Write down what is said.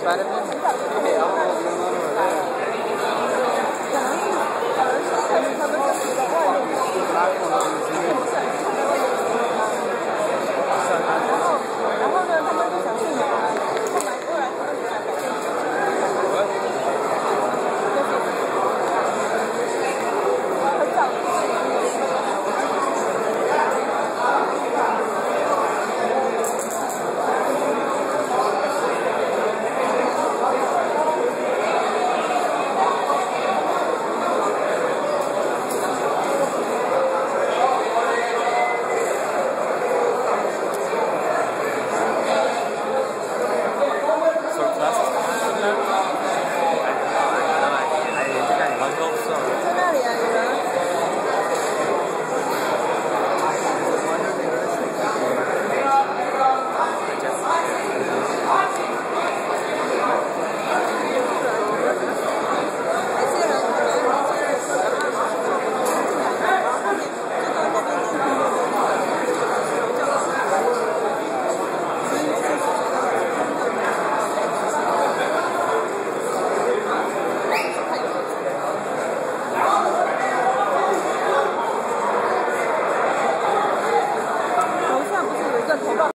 白的。